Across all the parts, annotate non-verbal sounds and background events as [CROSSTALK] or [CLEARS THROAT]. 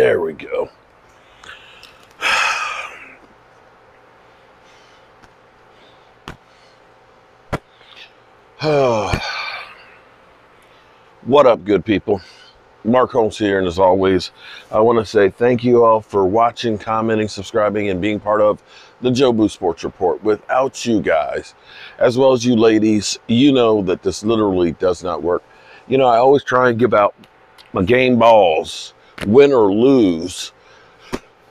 There we go. [SIGHS] what up, good people? Mark Holmes here, and as always, I want to say thank you all for watching, commenting, subscribing, and being part of the Jobu Sports Report. Without you guys, as well as you ladies, you know that this literally does not work. You know, I always try and give out my game balls, win or lose,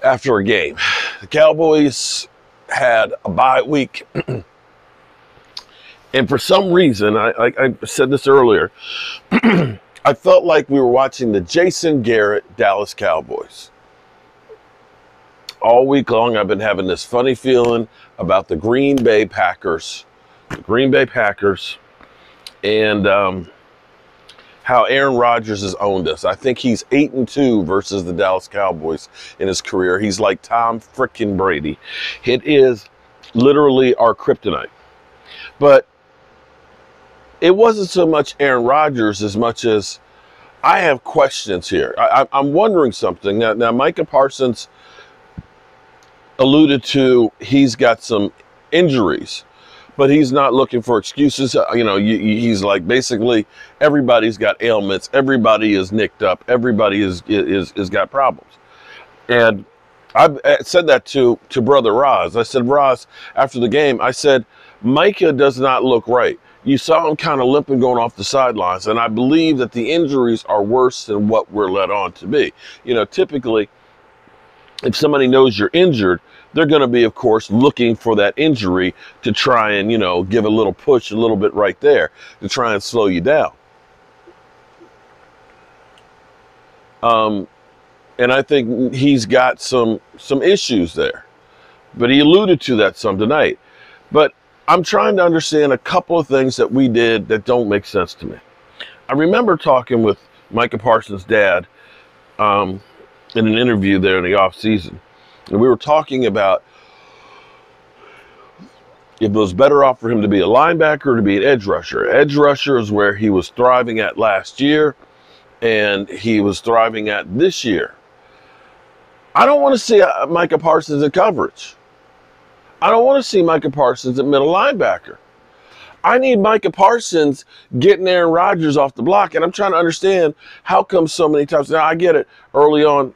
after a game. The Cowboys had a bye week. [CLEARS THROAT] and for some reason, I, I, I said this earlier, [CLEARS THROAT] I felt like we were watching the Jason Garrett Dallas Cowboys. All week long, I've been having this funny feeling about the Green Bay Packers. The Green Bay Packers. And um, how Aaron Rodgers has owned us. I think he's eight and two versus the Dallas Cowboys in his career. He's like Tom frickin' Brady. It is literally our kryptonite. But it wasn't so much Aaron Rodgers as much as I have questions here. I, am wondering something. Now, now, Micah Parsons alluded to he's got some injuries, but he's not looking for excuses. Uh, you know, he's like basically everybody's got ailments. Everybody is nicked up. Everybody is is is got problems. And I said that to to brother Roz. I said, Roz, after the game, I said, Micah does not look right you saw him kind of limping going off the sidelines. And I believe that the injuries are worse than what we're led on to be. You know, typically, if somebody knows you're injured, they're going to be, of course, looking for that injury to try and, you know, give a little push a little bit right there to try and slow you down. Um, and I think he's got some some issues there. But he alluded to that some tonight. But I'm trying to understand a couple of things that we did that don't make sense to me. I remember talking with Micah Parsons' dad um, in an interview there in the off season, and we were talking about if it was better off for him to be a linebacker or to be an edge rusher. Edge rusher is where he was thriving at last year, and he was thriving at this year. I don't want to see uh, Micah Parsons in coverage. I don't want to see Micah Parsons at middle linebacker. I need Micah Parsons getting Aaron Rodgers off the block. And I'm trying to understand how come so many times. Now, I get it. Early on,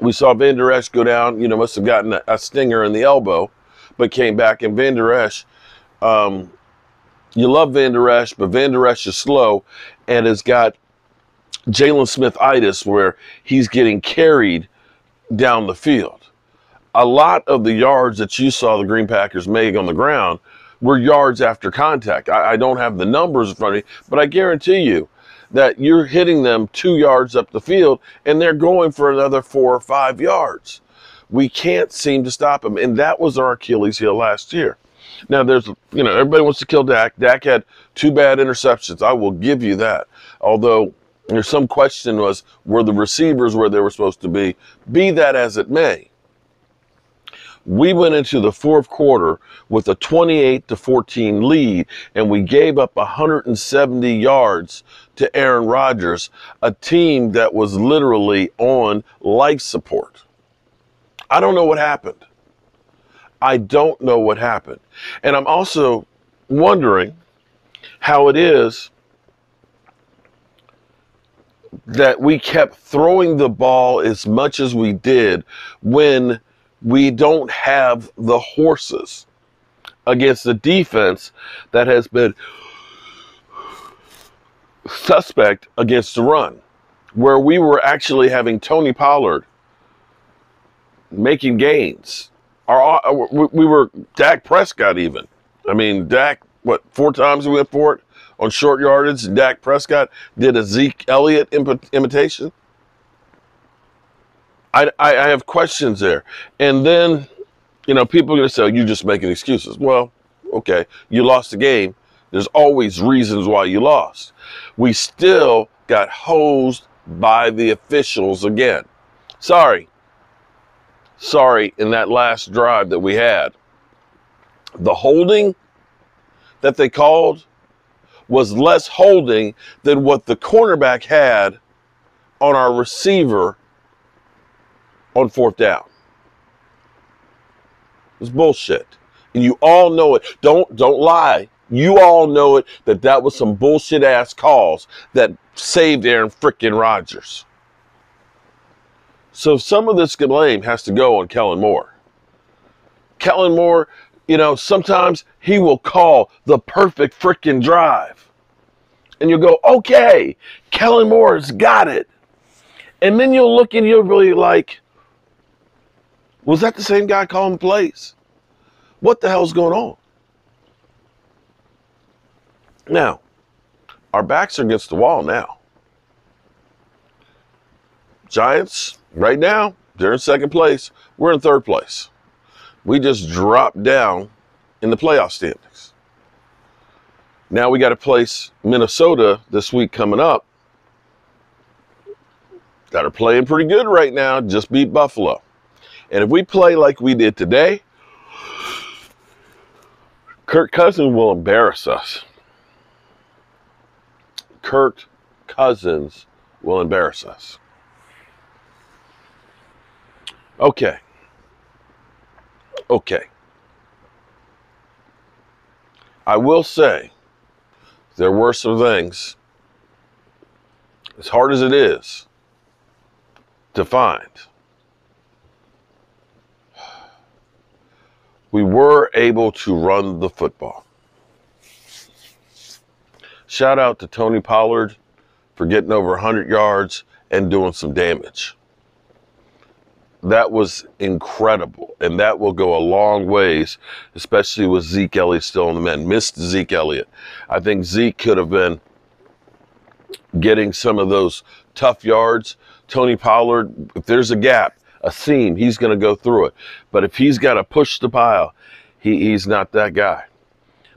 we saw Vander Esch go down, you know, must have gotten a, a stinger in the elbow, but came back. And Vander Esch, um, you love Vander Esch, but Vander Esch is slow and has got Jaylon Smith itis where he's getting carried down the field a lot of the yards that you saw the Green Packers make on the ground were yards after contact. I, I, don't have the numbers in front of me, but I guarantee you that you're hitting them two yards up the field and they're going for another four or five yards. We can't seem to stop them. And that was our Achilles heel last year. Now, there's, you know, everybody wants to kill Dak. Dak had two bad interceptions. I will give you that. Although there's some question was, were the receivers where they were supposed to be? Be that as it may we went into the fourth quarter with a 28 to 14 lead and we gave up 170 yards to Aaron Rodgers, a team that was literally on life support. I don't know what happened. I don't know what happened. And I'm also wondering how it is that we kept throwing the ball as much as we did when we don't have the horses against the defense that has been suspect against the run, where we were actually having Tony Pollard making gains. Our, uh, we were Dak Prescott even. I mean, Dak, what, four times we went for it on short yardage. And Dak Prescott did a Zeke Elliott imitation. I, I, I have questions there. And then, you know, people are going to say, oh, you're just making excuses. Well, okay, you lost the game. There's always reasons why you lost. We still got hosed by the officials again. Sorry. Sorry, in that last drive that we had. The holding that they called was less holding than what the cornerback had on our receiver on fourth down. It's bullshit. And you all know it. Don't don't lie. You all know it that that was some bullshit ass calls that saved Aaron frickin' Rodgers. So some of this blame has to go on Kellen Moore. Kellen Moore, you know, sometimes he will call the perfect frickin' drive. And you'll go, okay, Kellen Moore's got it. And then you'll look and you'll really like, was that the same guy calling plays? What the hell's going on? Now, our backs are against the wall now. Giants, right now, they're in second place. We're in third place. We just dropped down in the playoff standings. Now we got to place Minnesota this week coming up. That are playing pretty good right now. Just beat Buffalo. And if we play like we did today, Kirk Cousins will embarrass us. Kirk Cousins will embarrass us. Okay. Okay. I will say there were some things, as hard as it is to find, we were able to run the football. Shout out to Tony Pollard for getting over 100 yards and doing some damage. That was incredible, and that will go a long ways, especially with Zeke Elliott still in the men. Missed Zeke Elliott. I think Zeke could have been getting some of those tough yards. Tony Pollard, if there's a gap, a seam, he's going to go through it. But if he's got to push the pile, he, he's not that guy.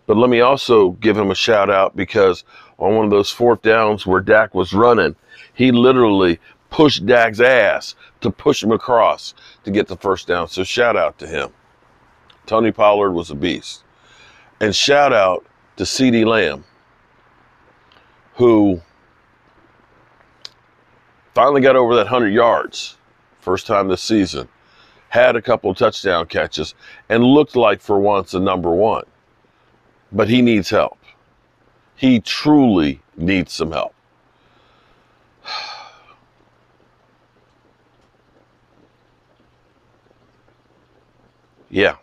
But let me also give him a shout out because on one of those fourth downs where Dak was running, he literally pushed Dak's ass to push him across to get the first down. So shout out to him. Tony Pollard was a beast. And shout out to CeeDee Lamb, who finally got over that 100 yards first time this season, had a couple touchdown catches, and looked like for once a number one. But he needs help. He truly needs some help. [SIGHS] yeah.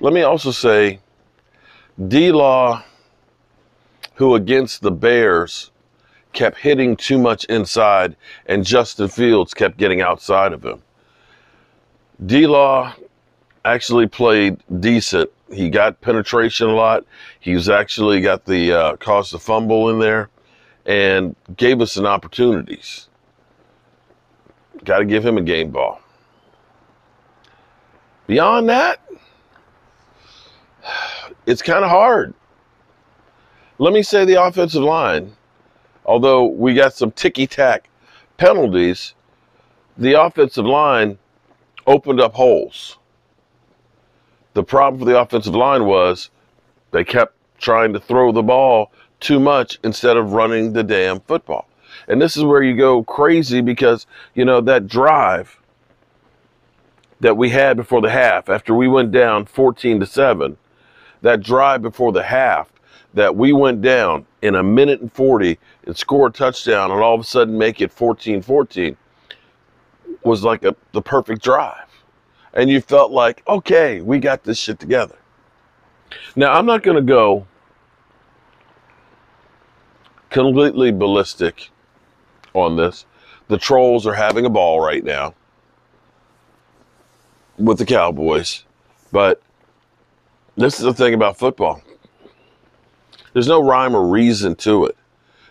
Let me also say D Law, who against the Bears kept hitting too much inside, and Justin Fields kept getting outside of him. D Law actually played decent. He got penetration a lot. He's actually got the uh, caused the fumble in there, and gave us some opportunities. Got to give him a game ball. Beyond that, [SIGHS] it's kind of hard. Let me say the offensive line although we got some ticky tack penalties, the offensive line opened up holes. The problem for the offensive line was they kept trying to throw the ball too much instead of running the damn football. And this is where you go crazy because, you know, that drive that we had before the half, after we went down 14 to 7, that drive before the half that we went down in a minute and 40 and score a touchdown and all of a sudden make it 14 14 was like a, the perfect drive. And you felt like, okay, we got this shit together. Now, I'm not going to go completely ballistic on this. The Trolls are having a ball right now with the Cowboys. But this is the thing about football there's no rhyme or reason to it.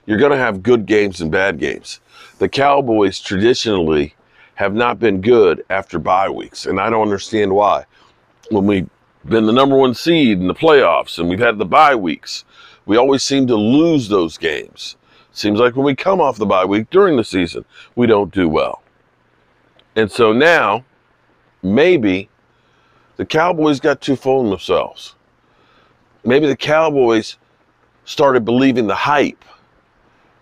You're going to have good games and bad games. The Cowboys traditionally have not been good after bye weeks, and I don't understand why. When we've been the number one seed in the playoffs and we've had the bye weeks, we always seem to lose those games. Seems like when we come off the bye week during the season, we don't do well. And so now, maybe the Cowboys got too full of themselves. Maybe the Cowboys started believing the hype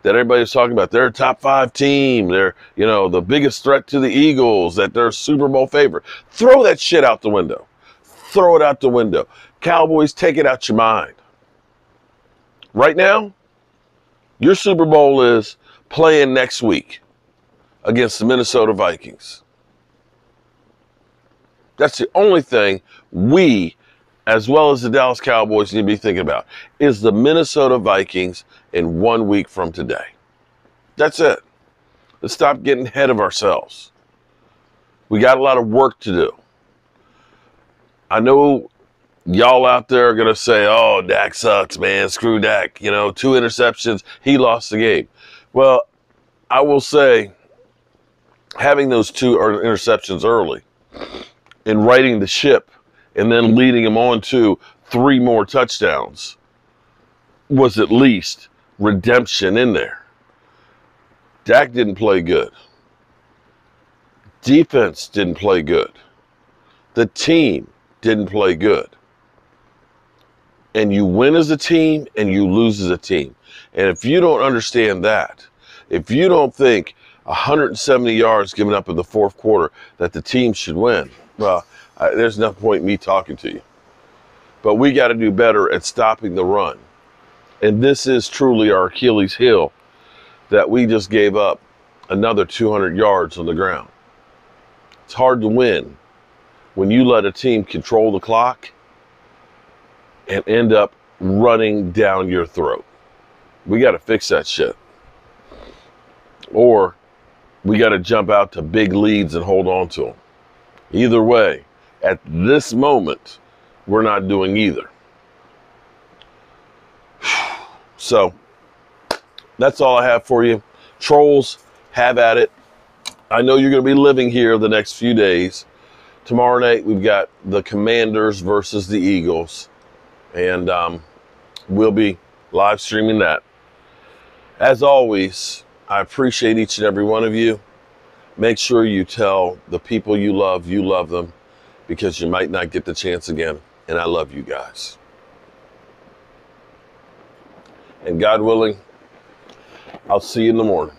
that everybody's talking about. They're a top five team. They're, you know, the biggest threat to the Eagles, that they're Super Bowl favorite. Throw that shit out the window. Throw it out the window. Cowboys, take it out your mind. Right now, your Super Bowl is playing next week against the Minnesota Vikings. That's the only thing we, as well as the Dallas Cowboys, need to be thinking about is the Minnesota Vikings in one week from today. That's it. Let's stop getting ahead of ourselves. We got a lot of work to do. I know y'all out there are going to say, oh, Dak sucks, man. Screw Dak. You know, two interceptions. He lost the game. Well, I will say, having those two er-, interceptions early and righting the ship and then leading him on to three more touchdowns was at least redemption in there. Dak didn't play good. Defense didn't play good. The team didn't play good. And you win as a team and you lose as a team. And if you don't understand that, if you don't think 170 yards given up in the fourth quarter that the team should win, well, There's no point in me talking to you. But we got to do better at stopping the run. And this is truly our Achilles heel that we just gave up another 200 yards on the ground. It's hard to win when you let a team control the clock and end up running down your throat. We got to fix that shit. Or we got to jump out to big leads and hold on to them. Either way, at this moment, we're not doing either. [SIGHS] So that's all I have for you. Trolls, have at it. I know you're going to be living here the next few days. Tomorrow night, we've got the Commanders versus the Eagles. And um, we'll be live streaming that. As always, I appreciate each and every one of you. Make sure you tell the people you love you love them because you might not get the chance again. And I love you guys. And God willing, I'll see you in the morning.